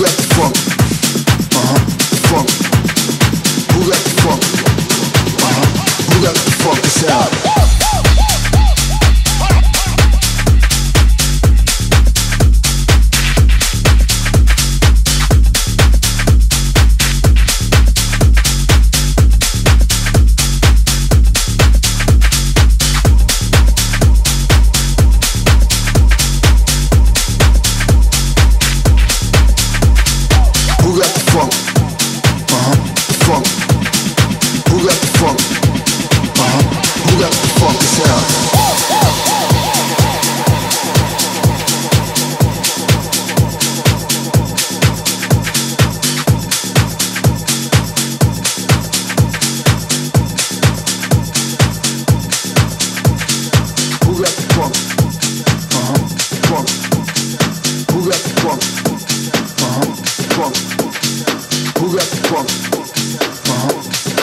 rap funk.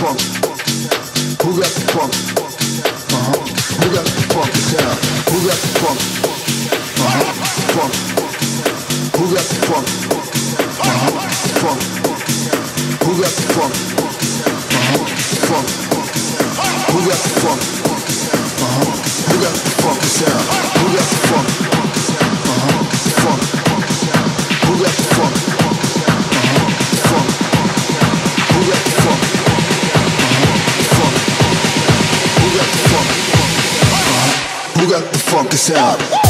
funk? Who got the funk? Uh-huh. Who got the funk sound? Who got the funk? Uh-huh. Funk. Who got the funk? Uh-huh. Funk. Who got the funk? Uh-huh. Funk. Who got the funk? Uh-huh. Who got the funk sound? funk us out.